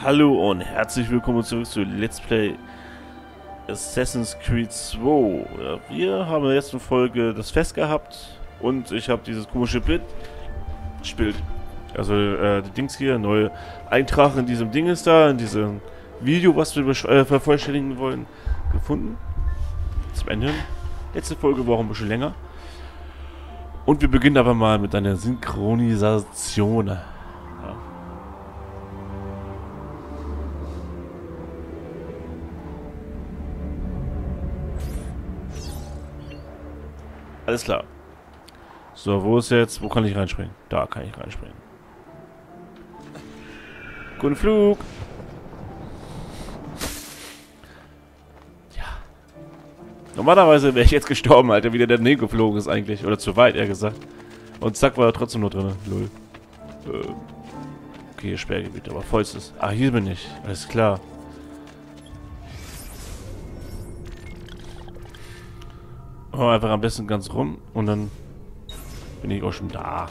Hallo und herzlich willkommen zurück zu Let's Play Assassin's Creed 2. Ja, Wir haben in der letzten Folge das Fest gehabt und ich habe dieses komische Bild gespielt. Also äh, die Dings hier, neue Eintrag in diesem Ding ist da, in diesem Video, was wir äh, vervollständigen wollen, gefunden. Zum Ende. Letzte Folge war auch ein bisschen länger. Und wir beginnen aber mal mit einer Synchronisation. Alles klar. So, wo ist jetzt? Wo kann ich reinspringen? Da kann ich reinspringen. Guten Flug. Normalerweise wäre ich jetzt gestorben, Alter, wie der daneben geflogen ist eigentlich. Oder zu weit, eher gesagt. Und zack, war er trotzdem nur drin. Lol. Ähm. Okay, Sperrgebiet, aber vollstes. Ah, hier bin ich. Alles klar. Oh, einfach am besten ganz rum und dann bin ich auch schon da.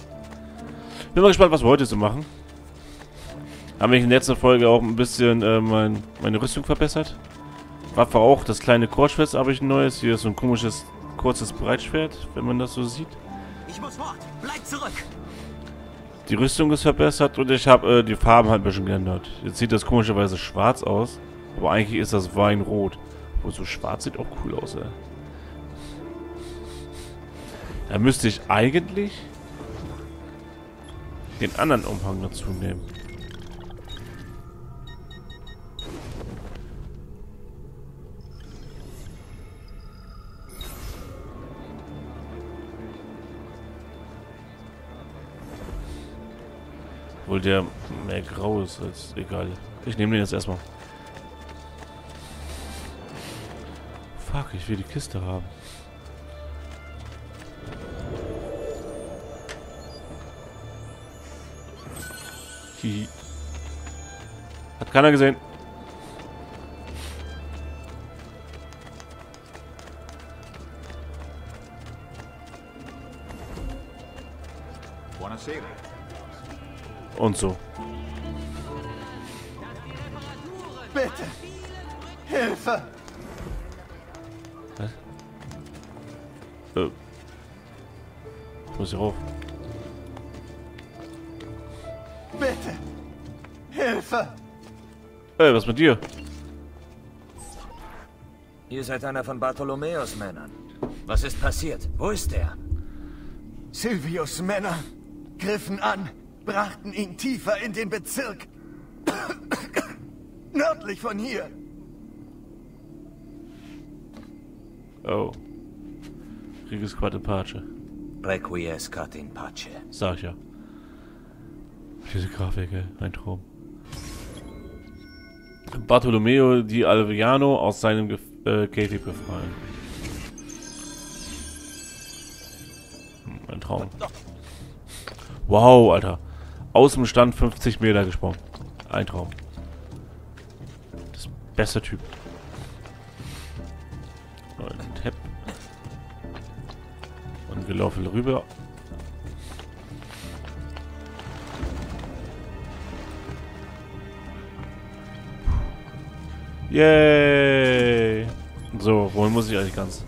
Bin mal gespannt, was wir heute so machen. Habe ich in der letzten Folge auch ein bisschen äh, mein, meine Rüstung verbessert. Waffe auch, das kleine Kurzschwert habe ich ein neues. Hier ist so ein komisches, kurzes Breitschwert, wenn man das so sieht. Ich muss fort. Bleib zurück. Die Rüstung ist verbessert und ich habe äh, die Farben halt ein bisschen geändert. Jetzt sieht das komischerweise schwarz aus, aber eigentlich ist das Weinrot. Obwohl so schwarz sieht auch cool aus, ey. Da müsste ich eigentlich den anderen Umhang dazu nehmen. Obwohl der mehr grau ist als egal. Ich nehme den jetzt erstmal. Fuck, ich will die Kiste haben. Hat keiner gesehen. Und so. Bitte. Hilfe. Äh. Ich muss hier rauf. Bitte. Hilfe. Ey, was mit dir? Ihr seid einer von Bartholomäus Männern. Was ist passiert? Wo ist er? Silvius Männer griffen an, brachten ihn tiefer in den Bezirk. Nördlich von hier. Oh. Riges Quarte Pace. Requiescat in pace. Sag ich ja. Diese Grafik, ey. Ein Traum. Bartolomeo di Alviano aus seinem Gef äh, Käfig befreien. Hm, ein Traum. Wow, Alter. Aus dem Stand 50 Meter gesprungen. Ein Traum. Das beste Typ. Und Hepp. Und wir laufen rüber. Yay! So, wohin muss ich eigentlich ganz?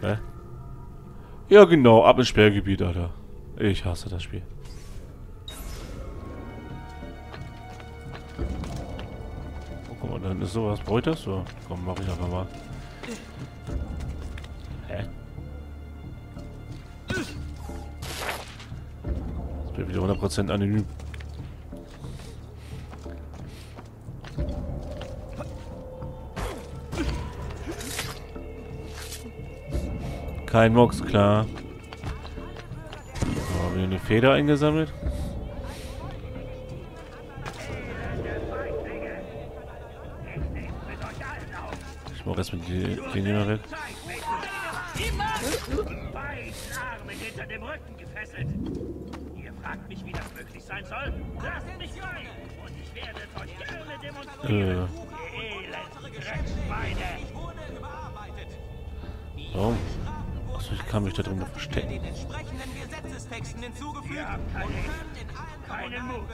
Hä? Ja, genau, ab ins Sperrgebiet, Alter. Ich hasse das Spiel. Dann ist sowas. Brauche ich? So, komm, mach ich einfach mal. Hä? Das wird wieder 100% anonym. Kein Mox, klar. So, haben wir eine Feder eingesammelt? Den hier noch. Beiden Arme hinter dem Rücken gefesselt. Ihr fragt mich, wie das möglich sein soll. Lasst mich frei und ich werde euch gerne demonstrieren. Äh, warum? Ich kann mich da drin verstecken. den entsprechenden Gesetzestexten hinzugefügt keinen Mut,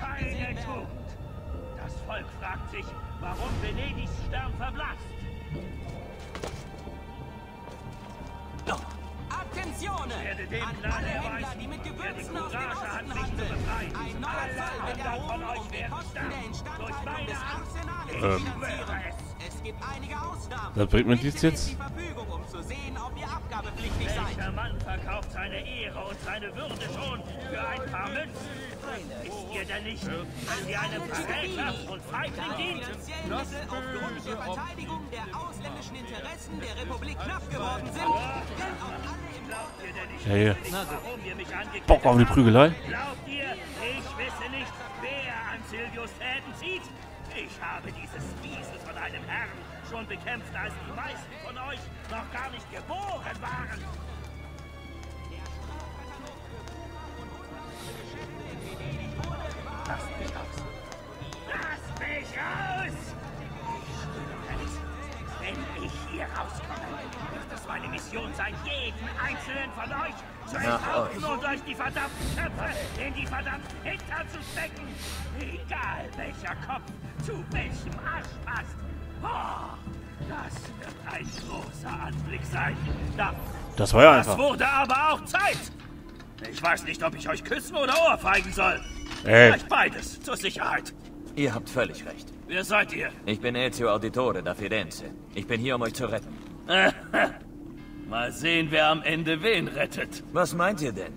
keine. Tugend. Das Volk fragt sich, warum Venedigs Stern verblasst. Attenzione! werde dem An alle Händler, die mit Gewürzen aus dem Osten handeln. Ein neuer Zoll wird erhoben, euch um die werden Kosten der Durch Instandhaltung des. Arsenals Ich zu Ähm. finanzieren. Schwöre es. Es gibt einige Ausnahmen. Was bringt mir Ich dies jetzt? die Verfügung, um zu sehen, ob ihr abgabepflichtig seid. Welcher Mann verkauft seine Ehre und seine Würde schon für ein paar Münzen? Wisst ihr denn nicht, dass ihr einem Verräter und Feigling dient? Mittel aufgrund der Verteidigung der ausländischen Interessen der Republik knapp geworden sind, sind auch alle im Glaubt ihr denn nicht, Ja, hier. warum ihr mich angekettet Bock auf die? Prügelei. Glaubt ihr, ich wisse nicht, wer an Silvius Fäden zieht? Ich habe dieses Wiesel von einem Herrn schon bekämpft, als die meisten von euch noch gar nicht geboren waren. Lasst mich raus! Lasst mich raus! Ich schwöre es, wenn ich hier rauskomme, wird es meine Mission sein, jeden einzelnen von euch zu enthaupten und euch die verdammten Köpfe in die verdammten Hintern zu stecken. Egal welcher Kopf zu welchem Arsch passt. Oh, das wird ein großer Anblick sein. Da, Das war ja das einfach. wurde aber auch Zeit. Ich weiß nicht, ob ich euch küssen oder ohrfeigen soll. Ey, Vielleicht beides, zur Sicherheit. Ihr habt völlig recht. Wer seid ihr? Ich bin Ezio Auditore da Firenze. Ich bin hier, um euch zu retten. Mal sehen, wer am Ende wen rettet. Was meint ihr denn?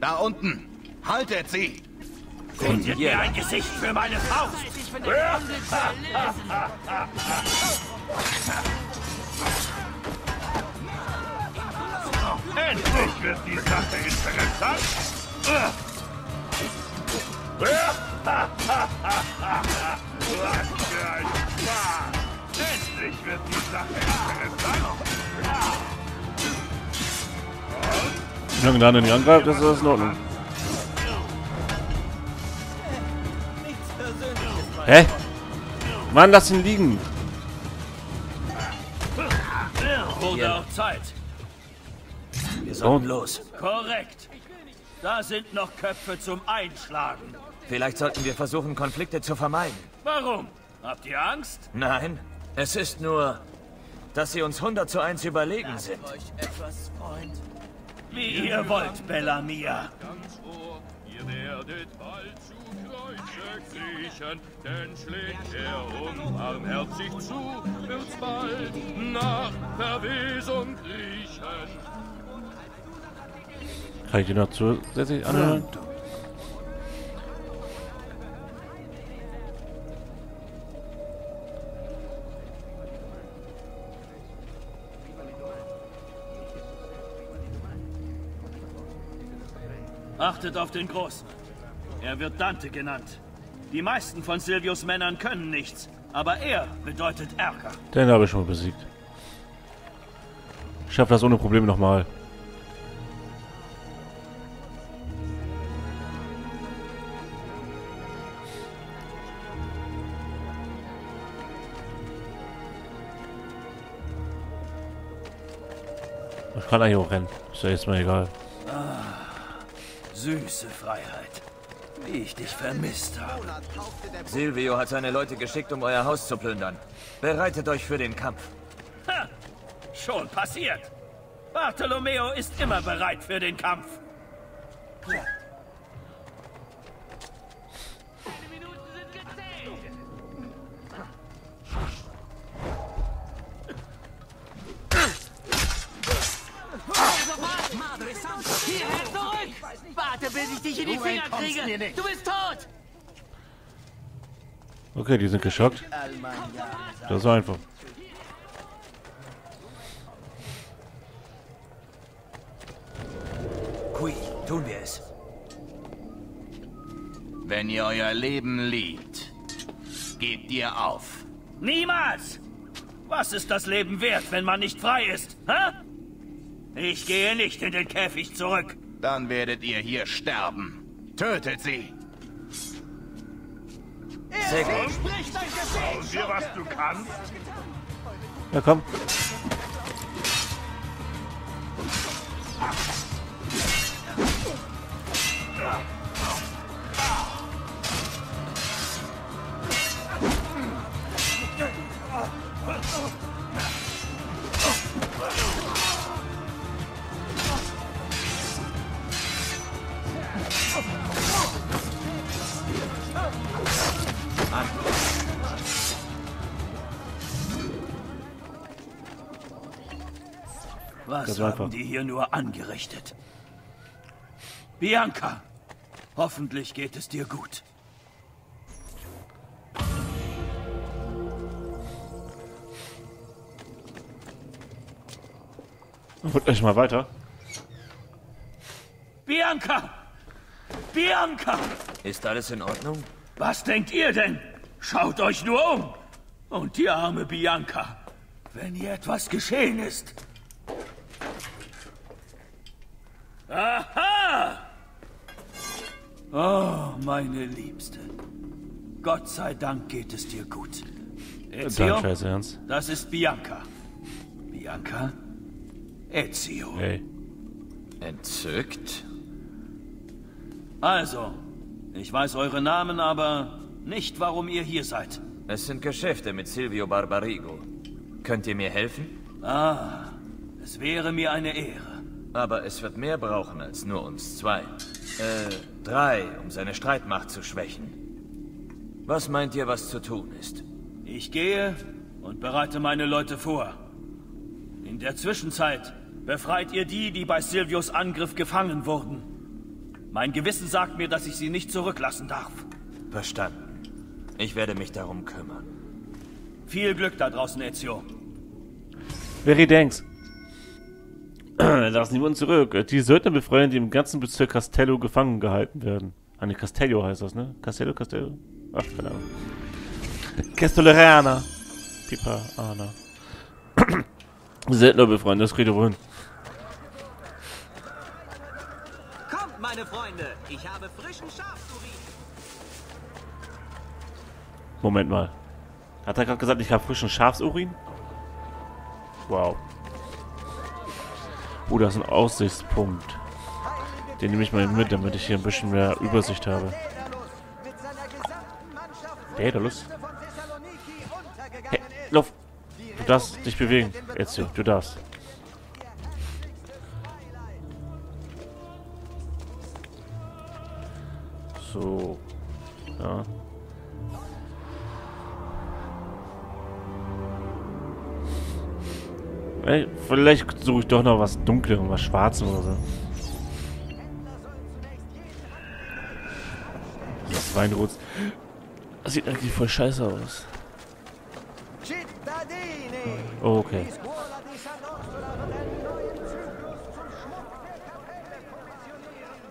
Da unten! Haltet sie! Findet mir ein Gesicht für meine Faust. Endlich wird die Sache interessant. Was für ein Spaß. Endlich wird die Sache interessant. solange andere nicht angreift, ist das in Ordnung. Hä? Mann, lass ihn liegen. Wurde auch Zeit. Wir sollten los. Korrekt. Da sind noch Köpfe zum Einschlagen. Vielleicht sollten wir versuchen, Konflikte zu vermeiden. Warum? Habt ihr Angst? Nein, es ist nur, dass sie uns 100 zu 1 überlegen sind. Wie ihr wollt, Bellamia. ihr werdet bald zu Kreuze kriechen, denn schlägt er unbarmherzig zu, wird's bald nach Verwesung kriechen. Kann ich die noch zusätzlich anhören? Achtet auf den Großen. Er wird Dante genannt. Die meisten von Silvius Männern können nichts, aber er bedeutet Ärger. Den habe ich schon besiegt. Ich schaffe das ohne Probleme nochmal. Ich kann eigentlich auch rennen. Ist ja jetzt mal egal. Süße Freiheit. Wie ich dich vermisst habe. Silvio hat seine Leute geschickt, um euer Haus zu plündern. Bereitet euch für den Kampf. Ha! Schon passiert. Bartolomeo ist immer bereit für den Kampf. Madre Finger kriege! Du bist tot! Okay, die sind geschockt. Das ist einfach. Qui, tun wir es. Wenn ihr euer Leben liebt, gebt ihr auf. Niemals! Was ist das Leben wert, wenn man nicht frei ist? Hä? Ich gehe nicht in den Käfig zurück. Dann werdet ihr hier sterben. Tötet sie! Sehr gut. Schau dir, was du kannst. Na komm. Ja. Was haben einfach. die hier nur angerichtet? Bianca, hoffentlich geht es dir gut. Und euch mal weiter. Bianca! Bianca! Ist alles in Ordnung? Was denkt ihr denn? Schaut euch nur um! Und die arme Bianca, wenn ihr etwas geschehen ist. Aha! Oh, meine Liebste. Gott sei Dank geht es dir gut. Ezio, das ist Bianca. Bianca? Ezio. Ey. Entzückt? Also, ich weiß eure Namen, aber nicht, warum ihr hier seid. Es sind Geschäfte mit Silvio Barbarigo. Könnt ihr mir helfen? Ah, es wäre mir eine Ehre. Aber es wird mehr brauchen als nur uns zwei. Äh, drei, um seine Streitmacht zu schwächen. Was meint ihr, was zu tun ist? Ich gehe und bereite meine Leute vor. In der Zwischenzeit befreit ihr die, die bei Silvios Angriff gefangen wurden. Mein Gewissen sagt mir, dass ich sie nicht zurücklassen darf. Verstanden. Ich werde mich darum kümmern. Viel Glück da draußen, Ezio. Very thanks. Lassen Sie uns zurück. Die Söldner befreien, die im ganzen Bezirk Castello gefangen gehalten werden. Ah, ne, Castello heißt das, ne? Castello, Castello? Ach, keine Ahnung. Castellerana. Pipa, Ana. Söldner befreien, das kriegt ihr wohin. Kommt, meine Freunde, ich habe frischen Schafsurin. Moment mal. Hat er gerade gesagt, ich habe frischen Schafsurin? Wow. Oh, das ist ein Aussichtspunkt. Den nehme ich mal mit, damit ich hier ein bisschen mehr Übersicht habe. Daedalus? Hey, lauf! Du darfst dich bewegen, Ezio, du darfst. Ey, vielleicht suche ich doch noch was Dunklerem, was Schwarzem oder so. Das Weinrot. Das sieht eigentlich voll scheiße aus. Oh, okay. Die Scuola di San Orsola wird einen neuen Zyklus zum Schmuck der Kapelle kommissionieren.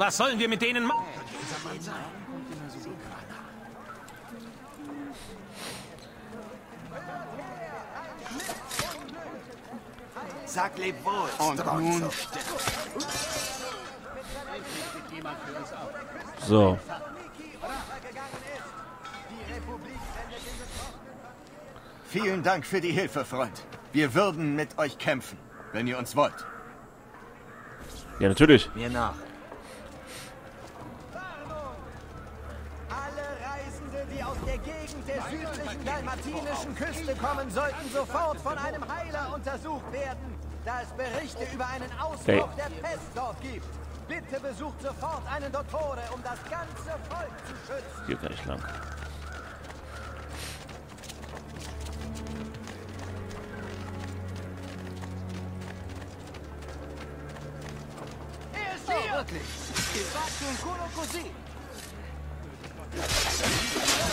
Was sollen wir mit denen machen? Sag leb wohl. Und nun So. Vielen Dank für die Hilfe, Freund. Wir würden mit euch kämpfen, wenn ihr uns wollt. Ja, natürlich. Mir nach. Alle Reisende, die aus der Gegend der südlichen dalmatinischen Küste kommen, sollten sofort von einem Heiler untersucht werden, da es Berichte über einen Ausbruch Hey. der Pest dort gibt. Bitte besucht sofort einen Dottore, um das ganze Volk zu schützen. Hier gleich lang. Er ist hier! wirklich?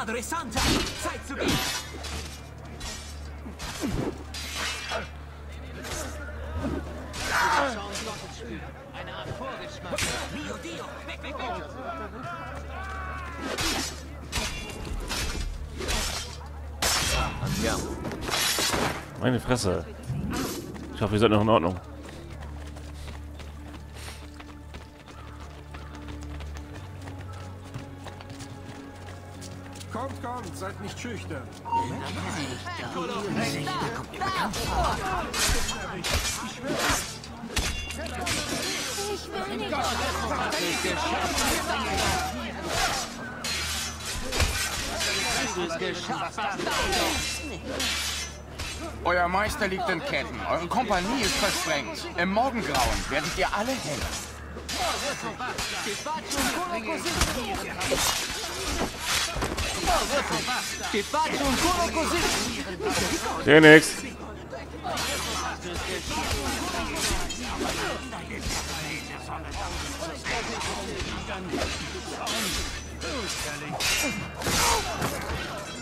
Madre Santa, Zeit zu gehen. Mio Dio, weg, weg, weg. Andiamo. Meine Fresse. Ich hoffe, ihr seid noch in Ordnung. Kommt, seid nicht schüchtern. Euer Meister liegt in Ketten. Eure Kompanie ist versprengt. Im Morgengrauen werdet ihr alle hängen. Sehe nix.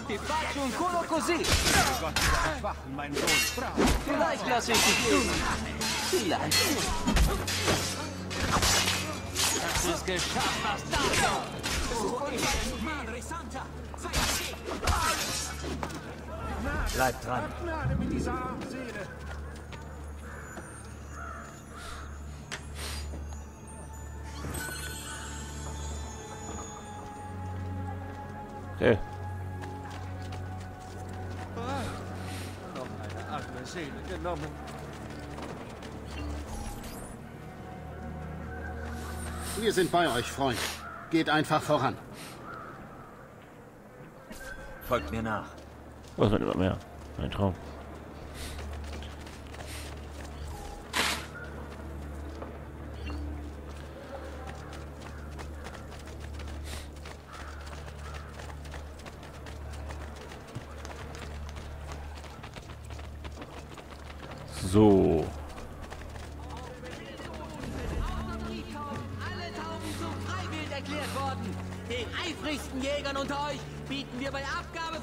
Ti faccio un culo così! Vielleicht lasse ich dich tun. Vielleicht. Das ist geschafft, Bastardo! Madre Santa! Bleib dran. Seele. Okay. Wir sind bei euch, Freund. Geht einfach voran. Folgt mir nach. Oh, es wird immer mehr. Ein Traum.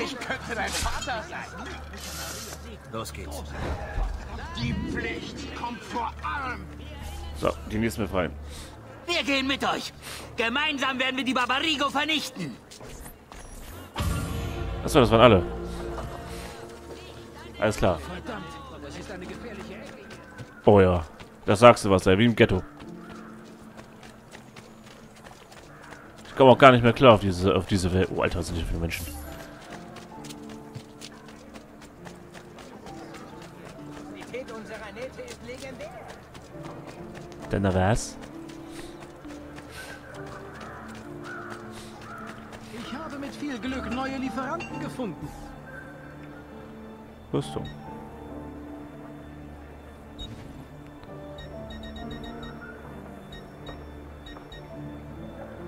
Ich könnte dein Vater sein. Los geht's. Die Pflicht kommt vor allem. So, die nächsten wir frei. Wir gehen mit euch. Gemeinsam werden wir die Barbarigo vernichten. Achso, das waren alle. Alles klar. Oh ja. Das sagst du was, ey. Wie im Ghetto. Ich komme auch gar nicht mehr klar auf diese, auf diese Welt. Oh, Alter, sind hier viele Menschen. Die Qualität unserer Nähte ist legendär. Denn da was? Ich habe mit viel Glück neue Lieferanten gefunden. Rüstung.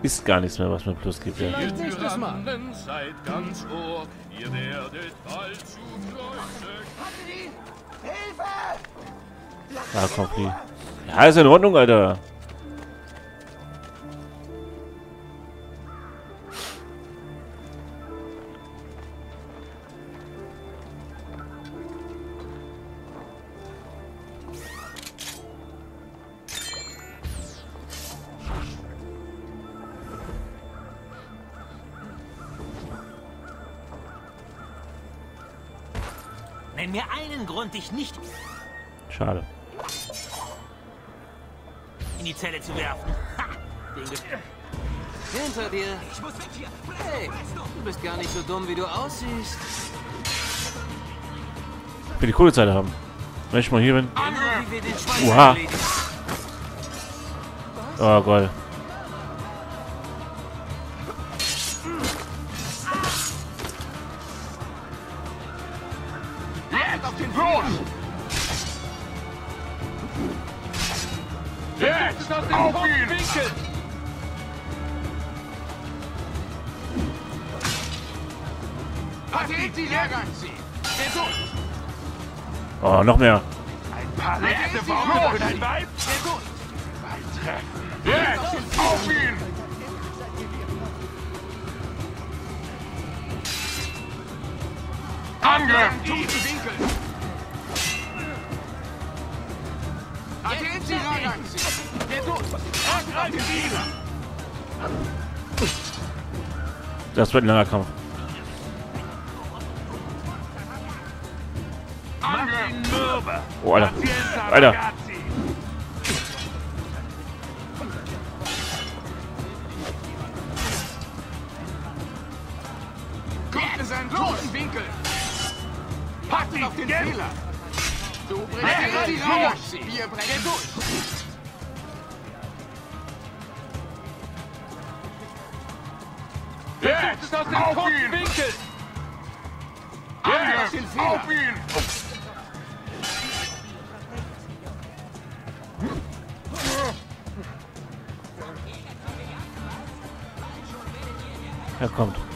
Ist gar nichts mehr, was mir Plus gibt, ja. Ihr Tyrannen seid ganz ohr, ihr werdet bald zu Kreuze Ah, Compris. Ja, ist in Ordnung, Alter. Dich nicht Schade. in die Zelle zu werfen. Ha! Hinter dir. Ich muss weg hier! Hey, du bist gar nicht so dumm, wie du aussiehst. Ich will die Kohlezeile haben. Wenn ich mal hier bin. Oha. erledigen. Oh, geil. Auf ihn! Attenti, ragazzi! Oh, noch mehr. Ein paar letzte Worte für dein Weib? Jetzt! Auf ihn! Angriff! Winkel! Attenti, ragazzi! Angreifen Sie! Das wird ein langer Kampf. Oh, Alter. Alter. seinen toten Winkel! Packt auf den. Fehler! Du bringst die los. Wir brechen durch! Jetzt aus dem toten Winkel! Angriff! Fehler! Auf ihn! Er kommt.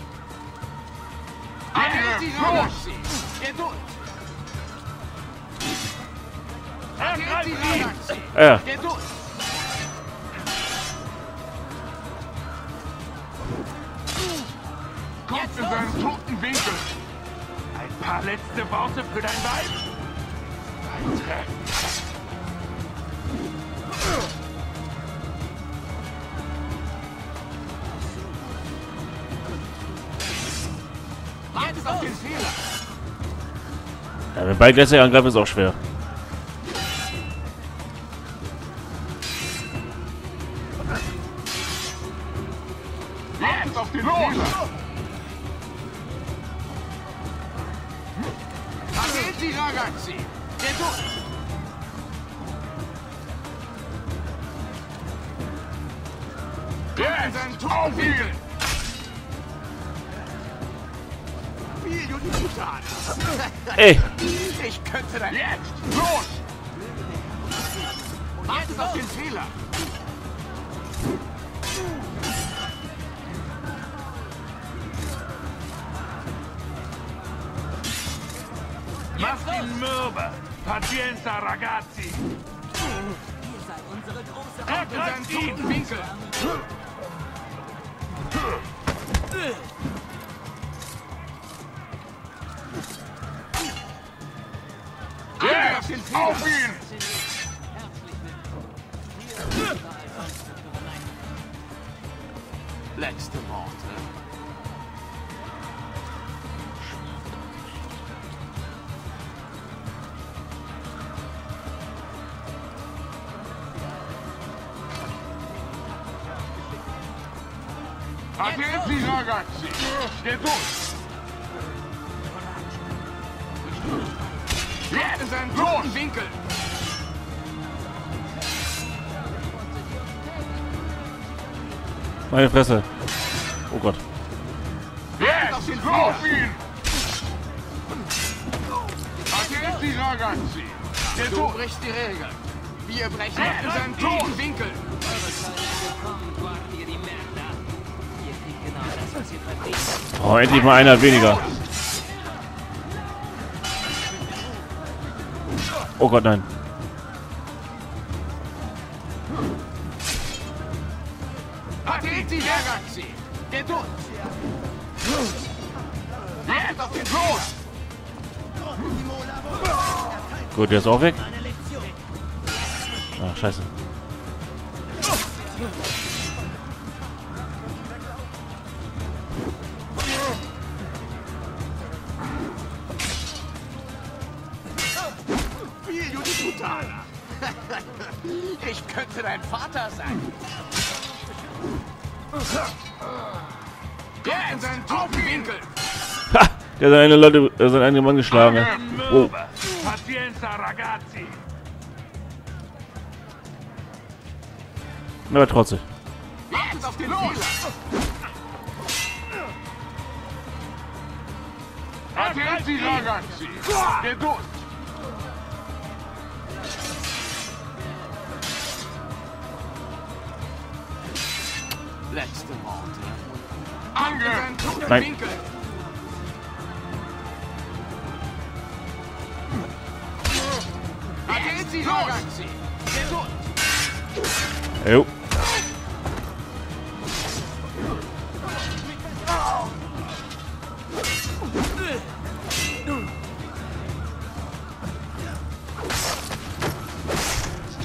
Toten Winkel! Ein paar letzte Worte für dein Weib? Ein Treffen. Fehler! ja wenn beide gleichzeitig angreifen, ist auch schwer. Ey, Ich könnte dein... Jetzt! Los! Wartet auf den Fehler! Martin Mürbe! Pazienza, ragazzi! Kommt in seinen Ergreift ihn! toten Winkel! Auf ihn! Letzte Worte. Attenti, ragazzi! Jetzt in seinen toten Winkel! meine Fresse. Oh Gott. Jetzt! Auf den Auf ihn! Attenti, ragazzi! Du brichst die Regeln. Wir brechen in seinen toten Winkel. Oh, endlich mal einer weniger. Oh Gott, nein. Attenti, ragazzi! Geduld! Wartet auf den Los! Gut, der ist auch weg. Ach, scheiße. Dein Vater sein. Der in seinen toten Winkel. Ha! Der hat seine Leute, äh, seinen eigenen Mann geschlagen. Oh, aber trotzdem. Wartet auf den Fehler. Attenti, ragazzi! Geduld! Letzte Worte. Ange! Nein. Jo.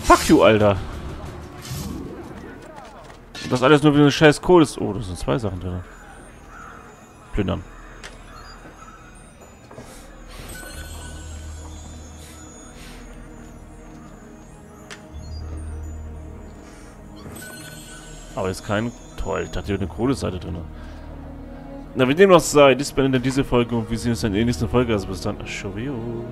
Fuck you, Alter. Das alles nur wie eine scheiß Kohle ist. Oh, da sind zwei Sachen drin. Plündern. Aber ist kein... Toll, ich dachte, hier eine Kohleseite drin. Na, wir nehmen noch Zeit. Dies beendet diese Folge und wir sehen uns dann in der nächsten Folge. Also bis dann. Chauveau.